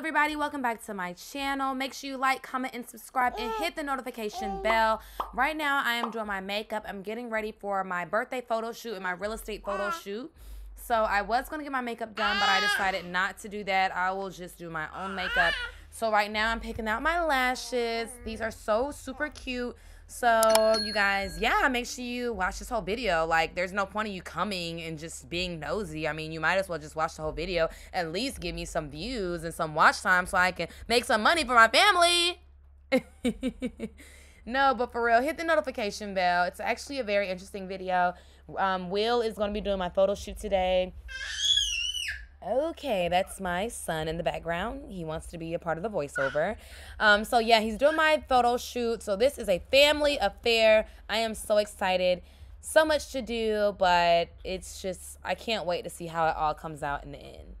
everybody welcome back to my channel. Make sure you like comment and subscribe and hit the notification mm. bell. Right now i am doing my makeup. I'm getting ready for my birthday photo shoot and my real estate photo ah. shoot. So i was going to get my makeup done but i ah. decided not to do that. I will just do my own makeup. Ah. So right now i'm picking out my lashes. These are so super cute so you guys, yeah, make sure you watch this whole video. Like, there's no point of you coming and just being nosy. I mean, you might as well just watch the whole video. At least give me some views and some watch time so I can make some money for my family. no, but for real, hit the notification bell. It's actually a very interesting video. Um, Will is going to be doing my photo shoot today. Okay, that's my son in the background. He wants to be a part of the voiceover. Um, so yeah, he's doing my photo shoot. So this is a family affair. I am so excited. So much to do, but it's just I can't wait to see how it all comes out in the end.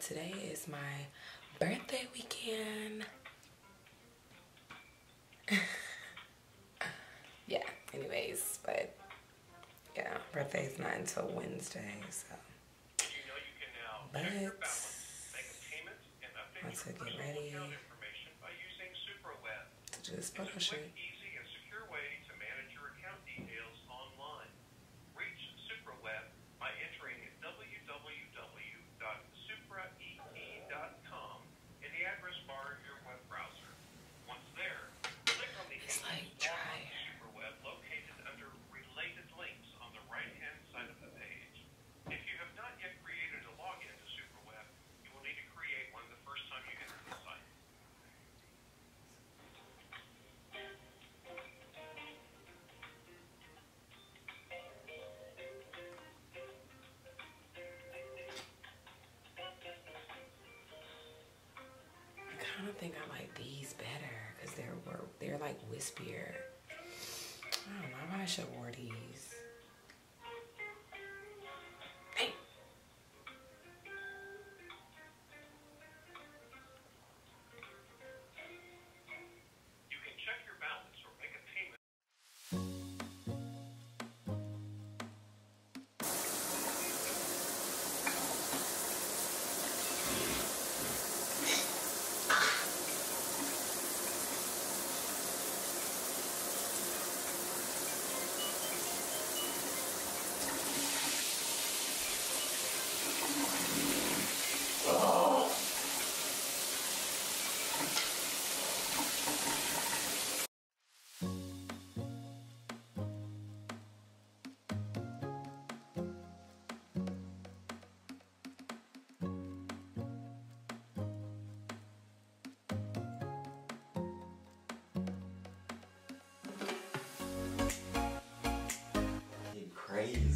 But today is my birthday weekend. yeah, anyways, but yeah, birthday is not until Wednesday, so. But once I get ready to do this photo shoot. Kind of think I like these better because they're they're like wispier. I don't know. I probably should have wore these.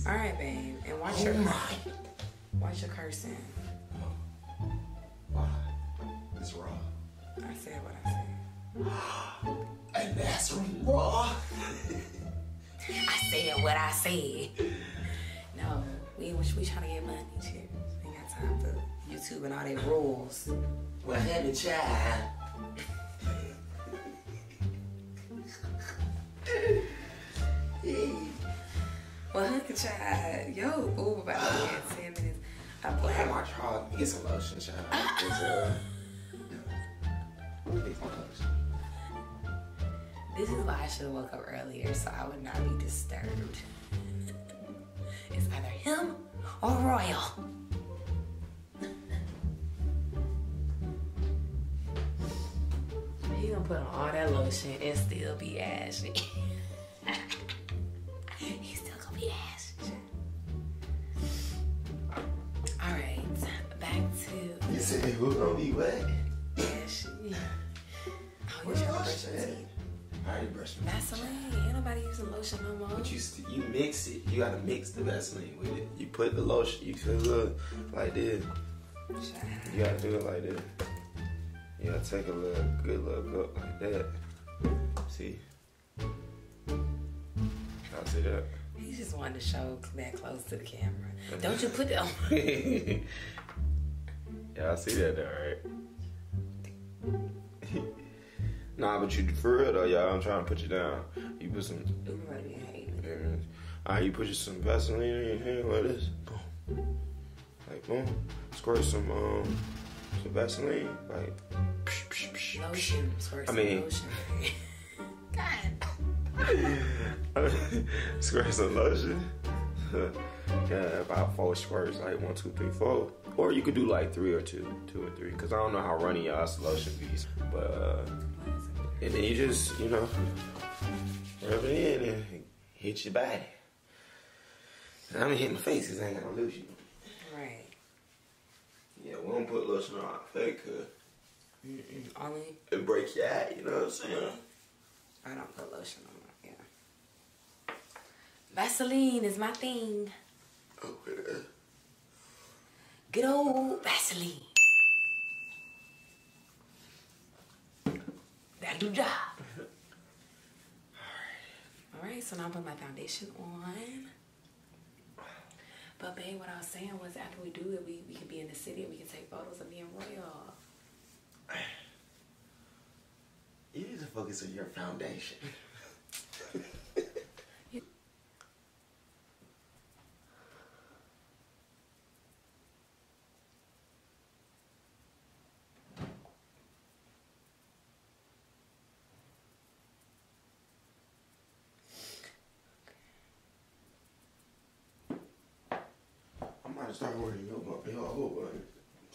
All right, babe. And watch Oh your my. watch your cursing. Why? It's raw. I said what I said. And that's raw. I said what I said. No, we we, we trying to get money. Cheers. Ain't got time for YouTube and all their rules. Well, honey, child. Well, honey, child, yo, Uber about to get in ten minutes. I Well, put have my child. Get some lotion, child. Get some. Get some lotion. This is why I should have woke up earlier so I would not be disturbed. it's either him or Royal. He gonna put on all that lotion and still be ashy. to You who gonna be what? ashy. Oh, you're Where's trying to lotion at? I already brushed my. Vaseline. Ain't nobody using lotion no more. But you st- you mix it. You gotta mix the Vaseline with it. You put the lotion. You feel look like this. You gotta do it like this. You gotta take a little good little gulp like that. See? Y'all see that? He just wanted to show that close to the camera. Don't you put that on? Y'all see that though, right? nah, but you for real though, y'all. I'm trying to put you down. You put some. Everybody be hating. Ah, you put some Vaseline in your hand like this. Boom. Like boom. Squirt some um some Vaseline. Like. psh, psh, psh, psh. Lotion. Squirt I mean- lotion. God. squirt some lotion. yeah, about four squirts, like one, two, three, four. Or you could do like three or two, two or three, cause I don't know how runny y'all's lotion be. But uh, and then you just, you know, rub it in and hit your body. And I'm gonna hit my face, cause I ain't gonna lose you. Right. Yeah, we don't put lotion on our face, cause Mm-mm. Only it break your eye. You know what I'm saying? I don't put lotion on my yeah. Vaseline is my thing. Oh, Okay. Good old Vaseline. That'll do job. Alright, so now I'm putting my foundation on. But babe, what I was saying was after we do it, we, we can be in the city and we can take photos of me and Royal. You need to focus on your foundation. I might start wearing your, your old one.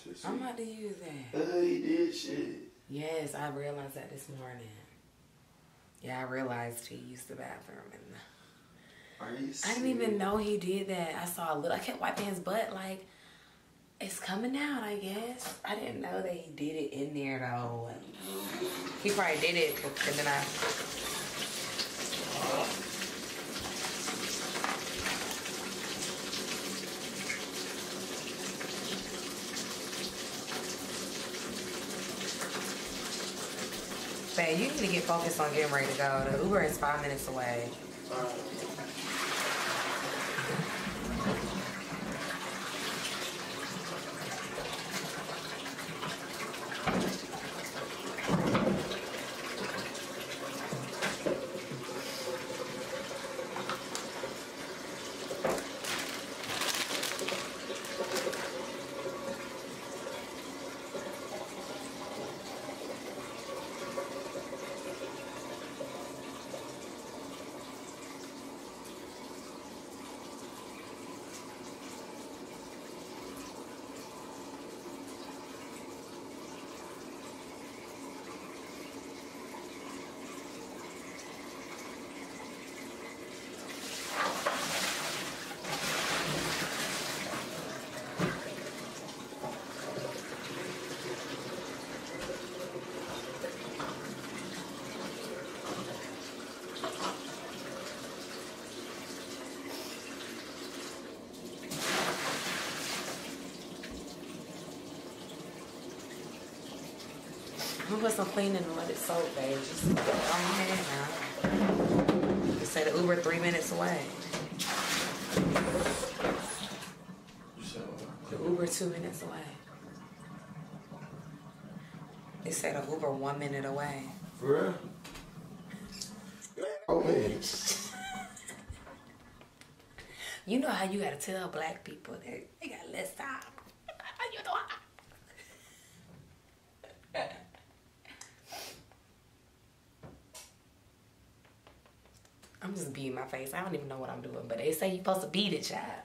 to see. I'm about to use that. Uh, he did shit. Yes, I realized that this morning. Yeah, I realized he used the bathroom and Are you I didn't even know he did that. I saw a little. I kept wiping his butt like it's coming out. I guess I didn't know that he did it in there though. He probably did it, and then I. Babe, you need to get focused on getting ready to go. The Uber is five minutes away. Gonna put some cleaning and let it soak, babe. Just go ahead now. You say the Uber three minutes away. The Uber two minutes away. They said the Uber one minute away. For real? Oh man. You know how you gotta tell black people that they got less time. How you doing? I'm just beating my face. I don't even know what I'm doing, but they say you're supposed to beat it, child.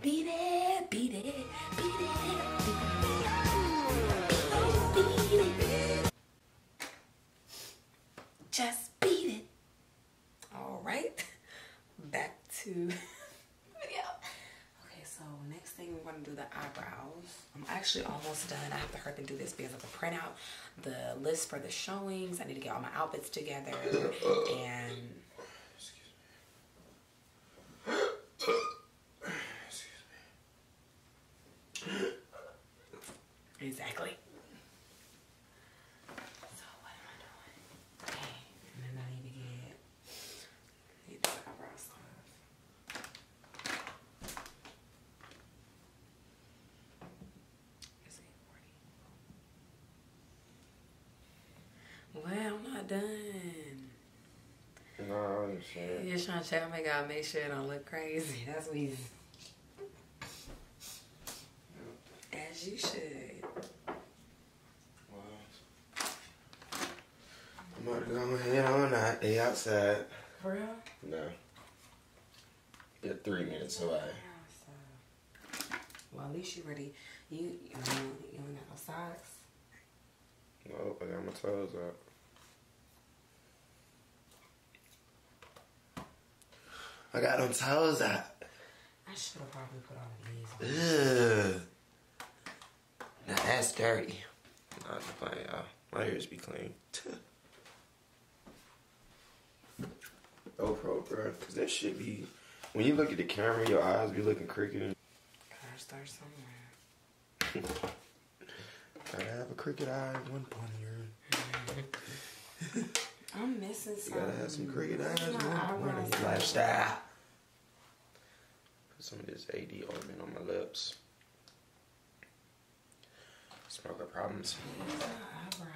Beat it, beat it, beat it, beat it, oh, it. Just beat it. All right, back to video. Okay, so next thing we're gonna do the eyebrows. I'm actually almost done. I have to hurry and do this because I have to print out the list for the showings. I need to get all my outfits together and Exactly. So what am I doing? Okay, and then I need to get need the eyebrow stuff. Is it 40? Well, I'm not done. No, Understand. You're just trying to check make out, make sure it don't look crazy. That's what you. As you should. Well, I'm about to go ahead on that. They outside. For real? No. They're three minutes away. Well, at least you're ready. You you you don't have no socks. Nope, I got my toes up. I got them toes out. I should have probably put on these. Ugh. Now that's dirty. Not just playing, y'all. My ears be clean. GoPro, bro. Cause that shit be. When you look at the camera, your eyes be looking crooked. Gotta start somewhere. Gotta have a crooked eye at one point in your I'm missing You gotta have some great eyes man. My one point eyebrows in your are- lifestyle. Put some of this AD ointment on my lips. Smoker problems. Where's my eyebrow?